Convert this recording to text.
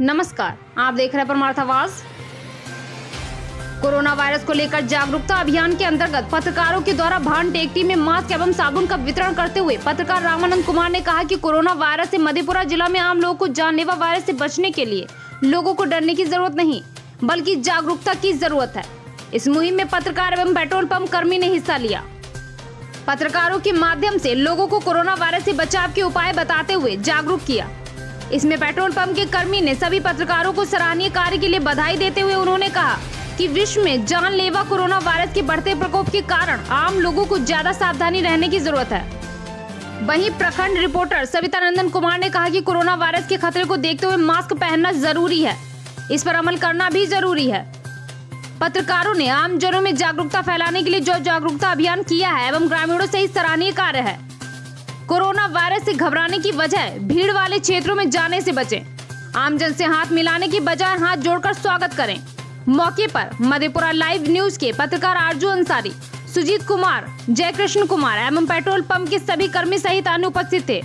नमस्कार, आप देख रहे हैं परमार्थ आवाज़। कोरोना वायरस को लेकर जागरूकता अभियान के अंतर्गत पत्रकारों के द्वारा भान टेकटी में मास्क एवं साबुन का वितरण करते हुए पत्रकार रामानंद कुमार ने कहा कि कोरोना वायरस से मधेपुरा जिला में आम लोगों को जानलेवा वायरस से बचने के लिए लोगों को डरने की ज़रूरत नहीं, बल्कि जागरूकता की ज़रूरत है। इस मुहिम में पत्रकार एवं पेट्रोल पंप कर्मी ने हिस्सा लिया। पत्रकारों के माध्यम से लोगों को कोरोना वायरस से बचाव के उपाय बताते हुए जागरूक किया। इसमें पेट्रोल पंप के कर्मी ने सभी पत्रकारों को सराहनीय कार्य के लिए बधाई देते हुए उन्होंने कहा कि विश्व में जानलेवा कोरोना वायरस के बढ़ते प्रकोप के कारण आम लोगों को ज़्यादा सावधानी रहने की ज़रूरत है। वहीं प्रखंड रिपोर्टर सविता नंदन कुमार ने कहा कि कोरोना वायरस के खतरे को देखते हुए मास्क पहनना ज़रूरी है। इस पर अमल करना भी ज़रूरी है। पत्रकारों ने आम जनों में जागरूकता फैलाने के लिए जो जागरूकता अभियान किया है एवं ग्रामीणों से ही सराहनीय कार्य है। कोरोना वायरस से घबराने की बजाय भीड़ वाले क्षेत्रों में जाने से बचें। आमजन से हाथ मिलाने की बजाय हाथ जोड़कर स्वागत करें मौके पर मधेपुरा लाइव न्यूज़ के पत्रकार आरज़ू अंसारी, सुजीत कुमार जय कृष्ण कुमार एवं पेट्रोल पंप के सभी कर्मी सहित अनुपस्थित थे